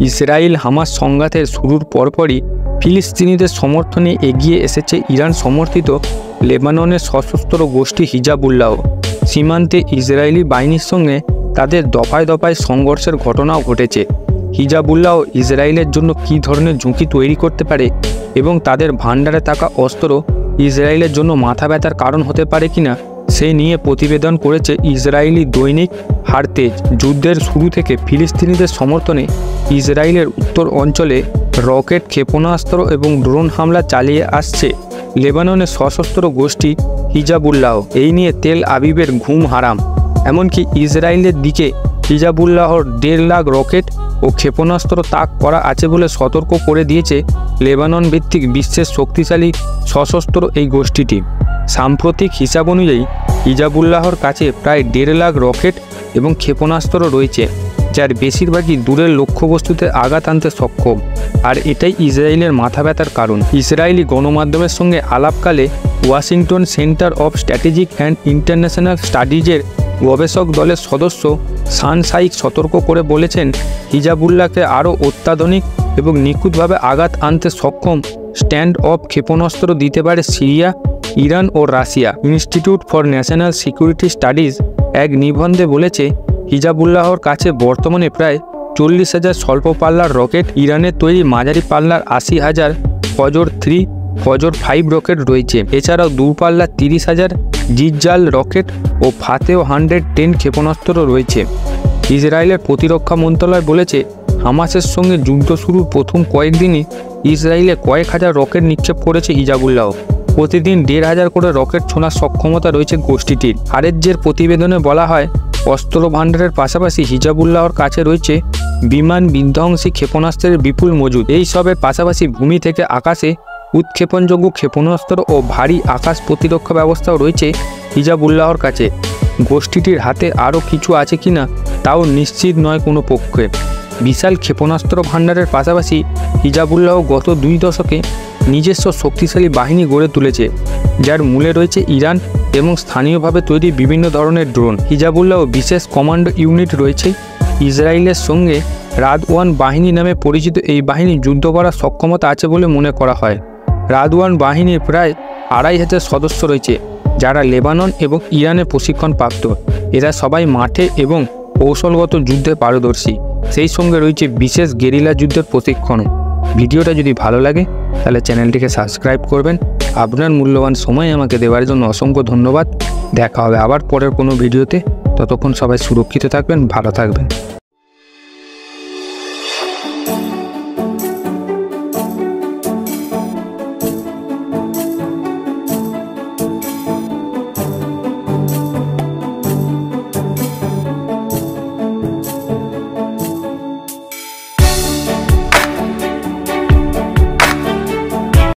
Israel Hamas সংঘাতের শুরুর পরপরই ফিলিস্তিনিদের সমর্থনে এগিয়ে এসেছে ইরান সমর্থিত লেবাননের সশস্ত্র গোষ্ঠী হিজাবুল্লাহ। সীমান্তে ইসরায়েলি বাহিনীর সঙ্গে তাদের দফায় দফায় সংঘর্ষের ঘটনাও ঘটেছে। হিজাবুল্লাহ ইসরায়েলের জন্য কী ধরনের ঝুঁকি তৈরি করতে পারে এবং তাদের ভাণ্ডারে থাকা অস্ত্র ইসরায়েলের জন্য মাথা ব্যথার কারণ হতে পারে কিনা সে নিয়ে প্রতিবেদন করেছে ইসরায়েলি দৈনিক হারতেজ। যুদ্ধের শুরু থেকে ফিলিস্তিনিদের সমর্থনে ইসরায়েলের উত্তর অঞ্চলে রকেট ক্ষেপণাস্ত্র এবং ড্রোন হামলা চালিয়ে আসছে লেবাননের সশস্ত্র গোষ্ঠী হিজাবুল্লাহ। এই নিয়ে তেল আবিবের ঘুম হারাম। এমনকি ইসরায়েলের দিকে হিজাবুল্লাহর দেড় লাখ রকেট ও ক্ষেপণাস্ত্র তাক করা আছে বলে সতর্ক করে দিয়েছে লেবানন ভিত্তিক বিশ্বের শক্তিশালী সশস্ত্র এই গোষ্ঠীটি। সাম্প্রতিক হিসাব অনুযায়ী হিজাবুল্লাহর কাছে প্রায় দেড় লাখ রকেট এবং ক্ষেপণাস্ত্র রয়েছে, যার বেশিরভাগই দূরের লক্ষ্যবস্তুতে আঘাত আনতে সক্ষম। আর এটাই ইসরায়েলের মাথা ব্যথার কারণ। ইসরায়েলি গণমাধ্যমের সঙ্গে আলাপকালে Washington Center of Strategic and International স্টাডিজের গবেষক দলের সদস্য সান সাইক সতর্ক করে বলেছেন, হিজাবুল্লাহকে আরও অত্যাধুনিক এবং নিখুঁতভাবে আঘাত আনতে সক্ষম স্ট্যান্ড অফ ক্ষেপণাস্ত্র দিতে পারে Syria Iran O Russia Institute for National Security Studies এক নিবন্ধে বলেছে, হিজাবুল্লাহর কাছে বর্তমানে প্রায় চল্লিশ হাজার স্বল্প পাল্লার রকেট ইরানের তৈরি মাঝারি পাল্লার আশি হাজার ফজর থ্রি, ফজর ফাইভ রকেট রয়েছে। এছাড়াও দূরপাল্লার তিরিশ হাজার জিজ্জাল রকেট ও ফাতেও হান্ড্রেড টেন ক্ষেপণাস্ত্র রয়েছে। ইসরায়েলের প্রতিরক্ষা মন্ত্রণালয় বলেছে, হামাসের সঙ্গে যুদ্ধ শুরুর প্রথম কয়েকদিনই ইসরায়েলে কয়েক হাজার রকেট নিক্ষেপ করেছে হিজাবুল্লাহ। প্রতিদিন দেড় হাজার করে রকেট ছোঁড়ার সক্ষমতা রয়েছে গোষ্ঠীটির। আরেজ্যের প্রতিবেদনে বলা হয় অস্ত্র ভাণ্ডারের পাশাপাশি হিজাবুল্লাহর কাছে রয়েছে বিমান বিধ্বংসী ক্ষেপণাস্ত্রের বিপুল মজুদ। এই সবের পাশাপাশি ভূমি থেকে আকাশে উৎক্ষেপণযোগ্য ক্ষেপণাস্ত্র ও ভারী আকাশ প্রতিরক্ষা ব্যবস্থাও রয়েছে হিজাবুল্লাহর কাছে। গোষ্ঠীটির হাতে আরও কিছু আছে কিনা তাও নিশ্চিত নয় কোনো পক্ষে। বিশাল ক্ষেপণাস্ত্র ভাণ্ডারের পাশাপাশি হিজাবুল্লাহ গত দুই দশকে নিজস্ব শক্তিশালী বাহিনী গড়ে তুলেছে, যার মূলে রয়েছে ইরান এবং স্থানীয়ভাবে তৈরি বিভিন্ন ধরনের ড্রোন। হিজাবুল্লাহ বিশেষ কমান্ডো ইউনিট রয়েছে ইসরায়েলের সঙ্গে রাদওয়ান বাহিনী নামে পরিচিত এই বাহিনী যুদ্ধ করার সক্ষমতা আছে বলে মনে করা হয়। রাদওয়ান বাহিনীর প্রায় আড়াই হাজার সদস্য রয়েছে, যারা লেবানন এবং ইরানে প্রশিক্ষণপ্রাপ্ত এরা সবাই মাঠে এবং কৌশলগত যুদ্ধে পারদর্শী। সেই সঙ্গে রয়েছে বিশেষ গেরিলা যুদ্ধের প্রশিক্ষণও। ভিডিওটা যদি ভালো লাগে তাহলে চ্যানেলটিকে সাবস্ক্রাইব করবেন। আপনার মূল্যবান সময় আমাকে দেওয়ার জন্য অসংখ্য ধন্যবাদ। দেখা হবে আবার পরের কোনো ভিডিওতে। ততক্ষণ সবাই সুরক্ষিত থাকবেন, ভালো থাকবেন।